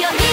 your